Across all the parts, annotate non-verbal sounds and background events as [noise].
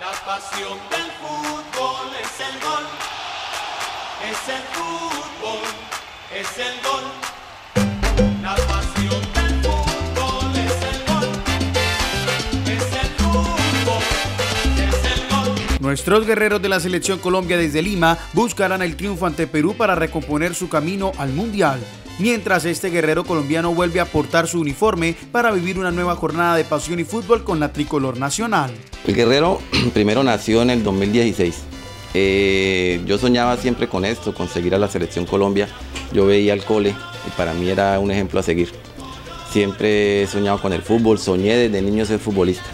La pasión del fútbol es el gol, es el fútbol, es el gol. La pasión del fútbol es el gol, es el fútbol. Nuestros guerreros de la selección Colombia desde Lima buscarán el triunfo ante Perú para recomponer su camino al Mundial. Mientras este guerrero colombiano vuelve a portar su uniforme para vivir una nueva jornada de pasión y fútbol con la tricolor nacional. El guerrero [clears throat] primero nació en el 2016. Eh, yo soñaba siempre con esto, con seguir a la selección Colombia. Yo veía el cole y para mí era un ejemplo a seguir. Siempre he soñado con el fútbol, soñé desde niño ser futbolista.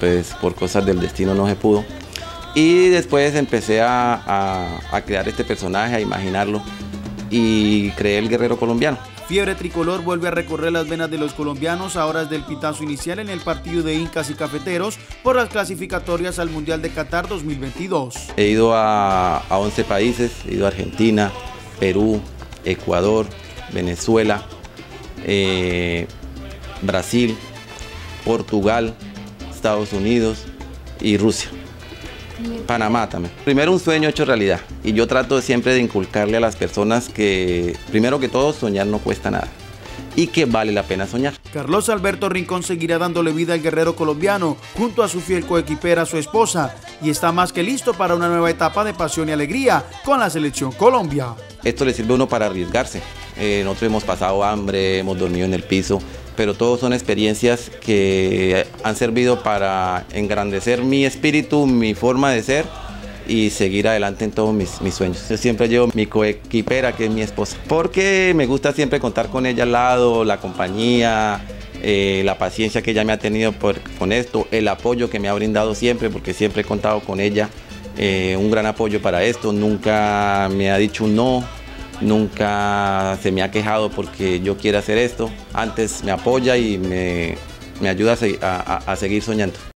Pues por cosas del destino no se pudo. Y después empecé a crear este personaje, a imaginarlo y creé el guerrero colombiano. Fiebre tricolor vuelve a recorrer las venas de los colombianos a horas del pitazo inicial en el partido de Incas y Cafeteros por las clasificatorias al Mundial de Qatar 2022. He ido a, a 11 países, he ido a Argentina, Perú, Ecuador, Venezuela, eh, Brasil, Portugal, Estados Unidos y Rusia. Panamá también. Primero un sueño hecho realidad y yo trato siempre de inculcarle a las personas que primero que todo soñar no cuesta nada y que vale la pena soñar. Carlos Alberto Rincón seguirá dándole vida al guerrero colombiano junto a su fiel coequipera, su esposa, y está más que listo para una nueva etapa de pasión y alegría con la selección Colombia. Esto le sirve a uno para arriesgarse. Eh, nosotros hemos pasado hambre, hemos dormido en el piso, pero todos son experiencias que han servido para engrandecer mi espíritu, mi forma de ser y seguir adelante en todos mis, mis sueños. Yo siempre llevo mi coequipera, que es mi esposa, porque me gusta siempre contar con ella al lado, la compañía, eh, la paciencia que ella me ha tenido por- con esto, el apoyo que me ha brindado siempre, porque siempre he contado con ella, eh, un gran apoyo para esto, nunca me ha dicho un no, nunca se me ha quejado porque yo quiera hacer esto, antes me apoya y me, me ayuda a- a seguir soñando.